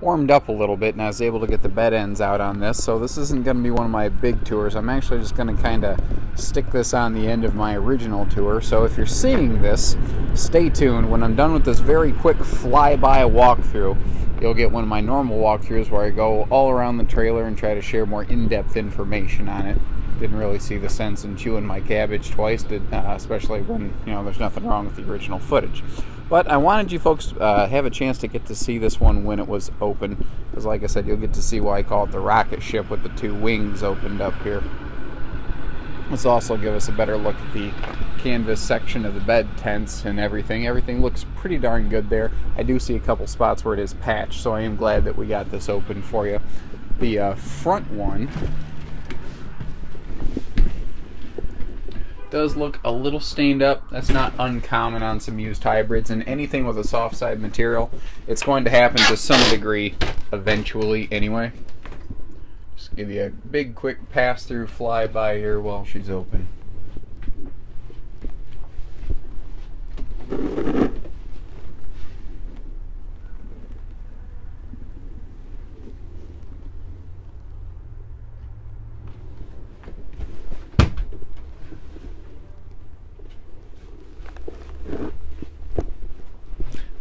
warmed up a little bit and I was able to get the bed ends out on this. So this isn't going to be one of my big tours. I'm actually just going to kind of stick this on the end of my original tour. So if you're seeing this, stay tuned. When I'm done with this very quick flyby walkthrough, you'll get one of my normal walkthroughs where I go all around the trailer and try to share more in-depth information on it. Didn't really see the sense in chewing my cabbage twice, did, uh, especially when you know there's nothing wrong with the original footage. But I wanted you folks uh, have a chance to get to see this one when it was open, because like I said, you'll get to see why I call it the rocket ship with the two wings opened up here. This also give us a better look at the canvas section of the bed tents and everything. Everything looks pretty darn good there. I do see a couple spots where it is patched, so I am glad that we got this open for you. The uh, front one does look a little stained up. That's not uncommon on some used hybrids and anything with a soft side material. It's going to happen to some degree eventually anyway. Just give you a big quick pass through flyby here while she's open.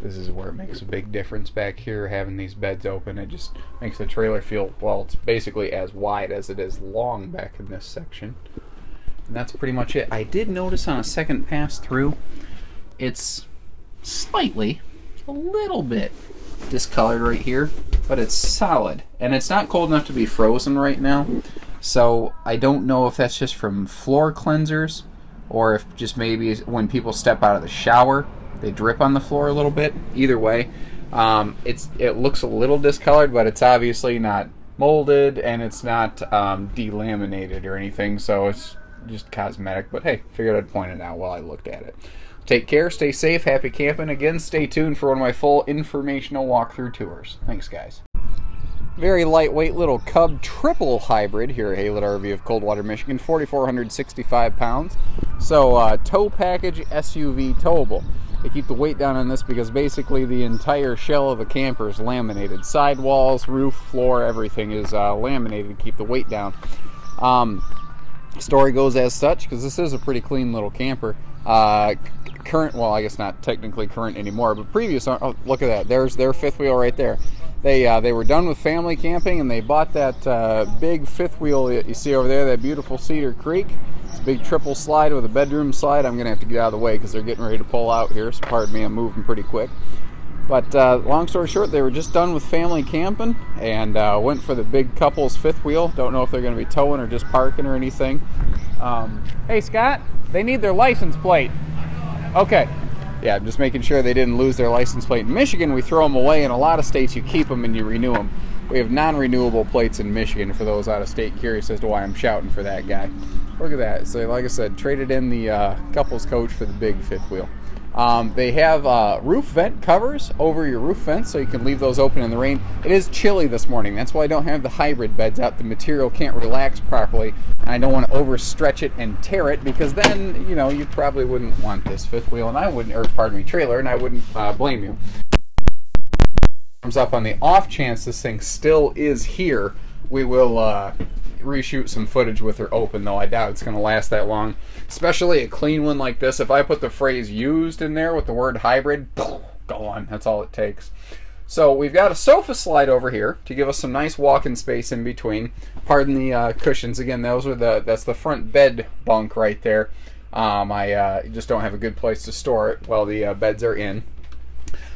This is where it makes a big difference back here having these beds open. It just makes the trailer feel well it's basically as wide as it is long back in this section. And that's pretty much it. I did notice on a second pass through it's slightly a little bit discolored right here but it's solid. And it's not cold enough to be frozen right now. So I don't know if that's just from floor cleansers or if just maybe when people step out of the shower they drip on the floor a little bit. Either way, um, it's it looks a little discolored, but it's obviously not molded and it's not um, delaminated or anything, so it's just cosmetic. But hey, figured I'd point it out while I looked at it. Take care, stay safe, happy camping. Again, stay tuned for one of my full informational walkthrough tours. Thanks, guys. Very lightweight little Cub triple hybrid here at Haylett RV of Coldwater, Michigan, 4,465 pounds. So, uh, tow package SUV towable. They keep the weight down on this because basically the entire shell of the camper is laminated. Sidewalls, roof, floor, everything is uh, laminated to keep the weight down. Um, story goes as such because this is a pretty clean little camper. Uh, current, well, I guess not technically current anymore, but previous. Oh, look at that. There's their fifth wheel right there. They uh, they were done with family camping and they bought that uh, big fifth wheel that you see over there, that beautiful Cedar Creek. It's a big triple slide with a bedroom slide. I'm gonna have to get out of the way because they're getting ready to pull out here. So pardon me, I'm moving pretty quick. But uh, long story short, they were just done with family camping and uh, went for the big couple's fifth wheel. Don't know if they're going to be towing or just parking or anything. Um, hey, Scott, they need their license plate. Okay. Yeah, I'm just making sure they didn't lose their license plate. In Michigan, we throw them away. In a lot of states, you keep them and you renew them. We have non-renewable plates in Michigan for those out of state curious as to why I'm shouting for that guy. Look at that. So, like I said, traded in the uh, couple's coach for the big fifth wheel. Um, they have uh, roof vent covers over your roof vents so you can leave those open in the rain. It is chilly this morning. That's why I don't have the hybrid beds out. The material can't relax properly. And I don't want to overstretch it and tear it because then, you know, you probably wouldn't want this fifth wheel and I wouldn't, or pardon me, trailer, and I wouldn't uh, blame you. Comes up on the off chance this thing still is here, we will uh, reshoot some footage with her open, though I doubt it's going to last that long. Especially a clean one like this. If I put the phrase used in there with the word hybrid, gone. That's all it takes. So we've got a sofa slide over here to give us some nice walking space in between. Pardon the uh, cushions. Again, those are the that's the front bed bunk right there. Um, I uh, just don't have a good place to store it while the uh, beds are in.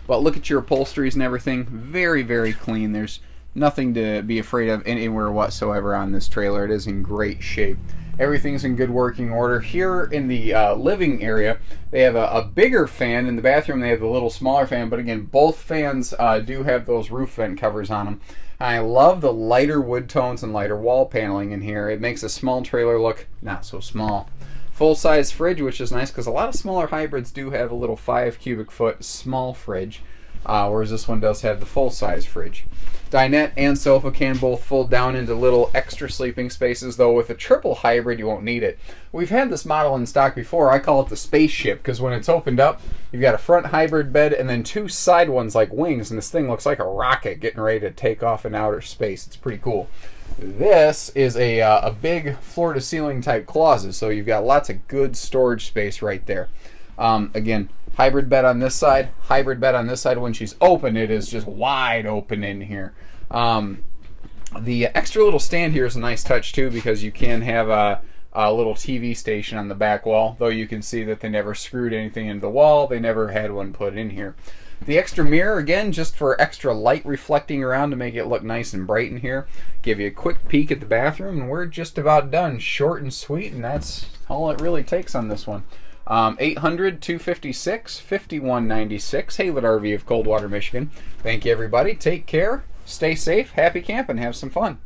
But look at your upholsteries and everything. Very, very clean. There's nothing to be afraid of anywhere whatsoever on this trailer. It is in great shape. Everything's in good working order. Here in the uh, living area, they have a, a, bigger fan. In the bathroom, they have a little smaller fan. But again, both fans uh, do have those roof vent covers on them. I love the lighter wood tones and lighter wall paneling in here. It makes a small trailer look not so small. Full size fridge, which is nice because a lot of smaller hybrids do have a little 5 cubic foot small fridge. Uh, whereas this one does have the full-size fridge. Dinette and sofa can both fold down into little extra sleeping spaces, though with a triple hybrid you won't need it. We've had this model in stock before. I call it the spaceship because when it's opened up, you've got a front hybrid bed and then two side ones like wings, and this thing looks like a rocket getting ready to take off in outer space. It's pretty cool. This is a, uh, a big floor to ceiling type closet, so you've got lots of good storage space right there. Um, again, hybrid bed on this side, hybrid bed on this side. When she's open, it is just wide open in here. Um, the extra little stand here is a nice touch too because you can have a, a, little TV station on the back wall, though you can see that they never screwed anything into the wall. They never had one put in here. The extra mirror, again, just for extra light reflecting around to make it look nice and bright in here. Give you a quick peek at the bathroom, and we're just about done. Short and sweet, and that's all it really takes on this one. Um, 800 256 5196, Haylett RV of Coldwater, Michigan. Thank you, everybody. Take care, stay safe, happy camp, and have some fun.